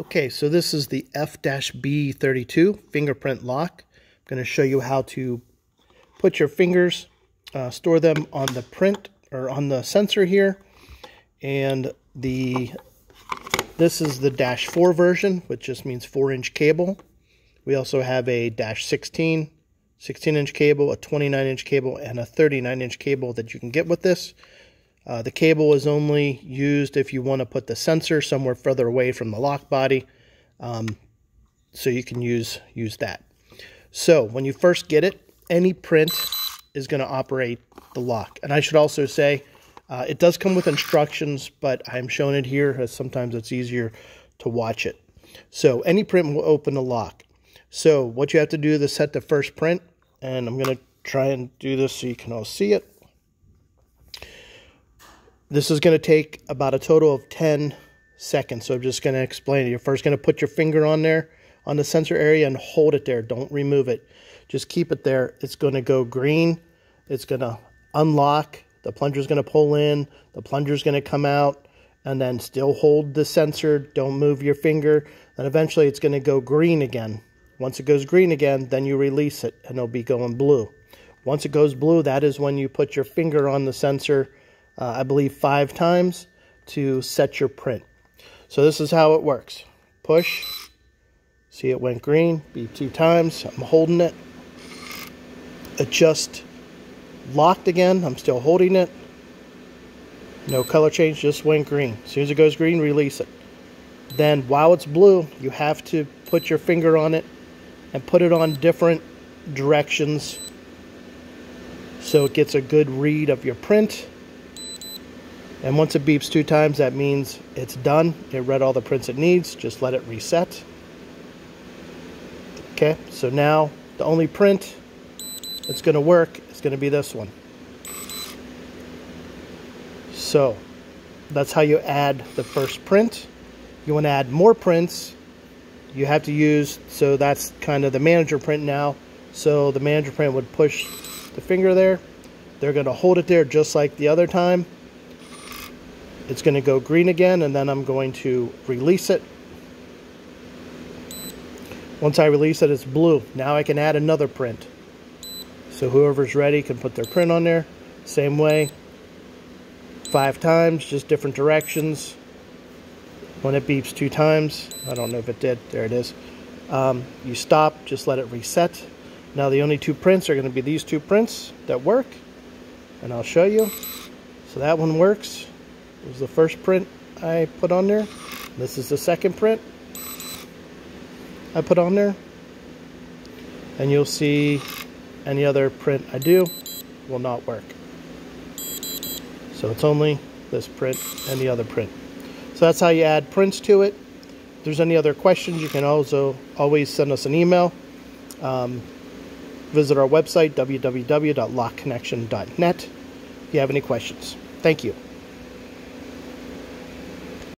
Okay, so this is the F-B32 fingerprint lock. I'm going to show you how to put your fingers, uh, store them on the print or on the sensor here. And the this is the dash 4 version, which just means 4 inch cable. We also have a dash 16, 16 inch cable, a 29 inch cable, and a 39 inch cable that you can get with this. Uh, the cable is only used if you want to put the sensor somewhere further away from the lock body. Um, so you can use, use that. So when you first get it, any print is going to operate the lock. And I should also say, uh, it does come with instructions, but I'm showing it here as sometimes it's easier to watch it. So any print will open the lock. So what you have to do is set the first print, and I'm going to try and do this so you can all see it. This is going to take about a total of 10 seconds. So I'm just going to explain it. You're first going to put your finger on there, on the sensor area, and hold it there. Don't remove it. Just keep it there. It's going to go green. It's going to unlock. The plunger is going to pull in. The plunger is going to come out. And then still hold the sensor. Don't move your finger. Then eventually it's going to go green again. Once it goes green again, then you release it and it'll be going blue. Once it goes blue, that is when you put your finger on the sensor uh, I believe five times to set your print. So this is how it works. Push, see it went green, beep two times, I'm holding it. Adjust locked again, I'm still holding it. No color change, just went green. As soon as it goes green, release it. Then while it's blue, you have to put your finger on it and put it on different directions so it gets a good read of your print and once it beeps two times, that means it's done. It read all the prints it needs. Just let it reset. Okay, so now the only print that's going to work is going to be this one. So that's how you add the first print. You want to add more prints, you have to use, so that's kind of the manager print now. So the manager print would push the finger there. They're going to hold it there just like the other time it's going to go green again and then I'm going to release it. Once I release it, it's blue. Now I can add another print. So whoever's ready can put their print on there. Same way, five times, just different directions. When it beeps two times, I don't know if it did, there it is. Um, you stop, just let it reset. Now the only two prints are going to be these two prints that work, and I'll show you. So that one works was the first print I put on there. This is the second print I put on there. And you'll see any other print I do will not work. So it's only this print and the other print. So that's how you add prints to it. If there's any other questions, you can also always send us an email. Um, visit our website, www.lockconnection.net, if you have any questions. Thank you.